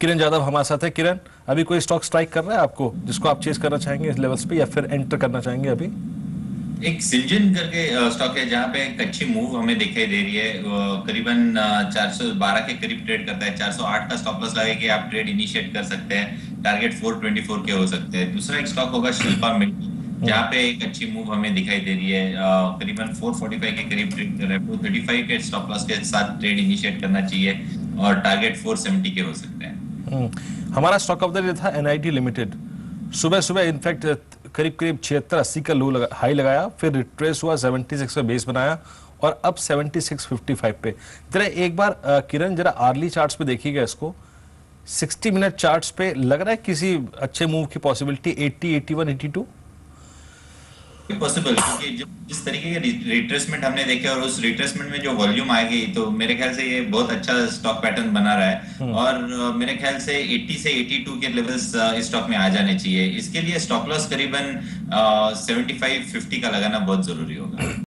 किरण यादव हमारे साथ है। किरण, अभी कोई स्टॉक स्ट्राइक कर रहा है आपको, जिसको आप चेस करना चाहेंगे इस लेवल्स पे या फिर एंटर करना चाहेंगे अभी? एक सिंजन करके स्टॉक है, जहाँ पे अच्छी मूव हमें दिखाई दे रही है। करीबन 412 के करीब ट्रेड करता है। 408 का स्टॉप लॉस लगा के आप ट्रेड इनिशिएट कर सकते हैं। टारगेट 424 के हो सकते हैं। दूसरा एक स्टॉक होगा शिल्पा मिल्क जहाँ पे एक अच्छी मूव हमें दिखाई दे रही है। करीबन 445 के करीब ट्रेड कर रहा है। 435 के स्टॉप लॉस के साथ ट्रेड इनिशिएट करना चाहिए और टारगेट 470 के हो सकते हैं। हमारा स्टॉक ऑफ़ द डे था एनआईटी लिमिटेड सुबह सुबह इनफैक्ट करीब करीब छिहत्तर अस्सी का लो लगा, हाई लगाया फिर रिट्रेस हुआ 76 का बेस बनाया और अब 7655 पे। जरा एक बार किरण जरा आर्ली चार्ट्स पे देखिएगा इसको। 60 मिनट चार्ट्स पे लग रहा है किसी अच्छे मूव की पॉसिबिलिटी 80 81 82 पॉसिबल क्योंकि जिस तरीके के रिट्रेसमेंट हमने देखे और उस रिट्रेसमेंट में जो वॉल्यूम आ गई तो मेरे ख्याल से ये बहुत अच्छा स्टॉक पैटर्न बना रहा है। हम्म। और मेरे ख्याल से 80 से 82 के लेवल्स इस स्टॉक में आ जाने चाहिए। इसके लिए स्टॉक लॉस करीबन 75 50 का लगाना बहुत ज़रूरी होगा।